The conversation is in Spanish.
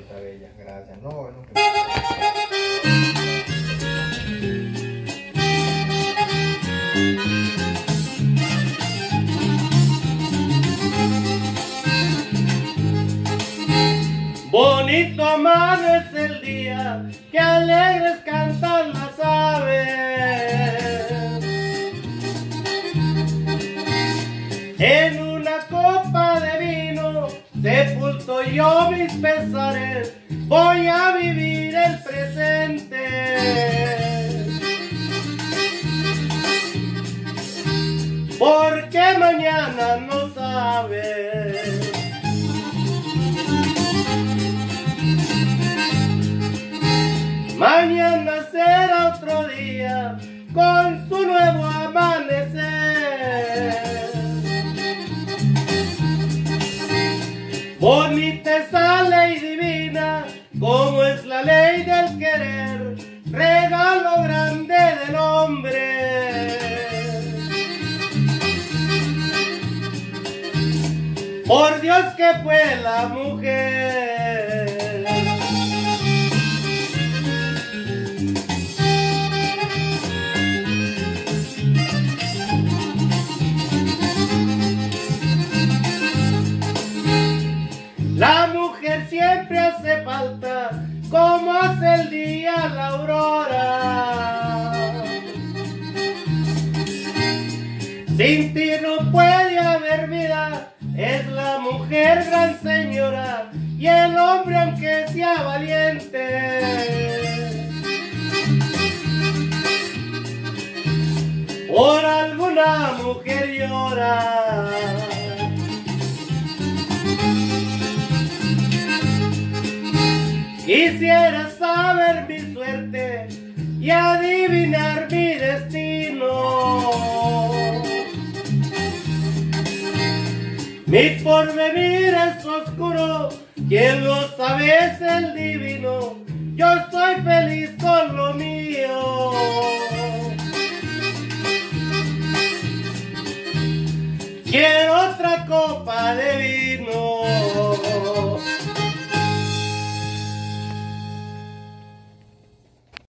Está bella, gracias. No, bueno. Bonito amado es el día que alegres cantan las aves. En yo mis pesares, voy a vivir el presente. Porque mañana no sabes. Mañana será otro día Bonita esa ley divina, como es la ley del querer, regalo grande del hombre. Por Dios que fue la mujer. Como hace el día la aurora. Sin ti no puede haber vida, es la mujer gran señora y el hombre aunque sea valiente. Por alguna mujer llora. Quisiera saber mi suerte y adivinar mi destino. Mi porvenir es oscuro, quien lo sabe es el divino. Yo soy feliz con lo mío. Quiero otra copa de vino.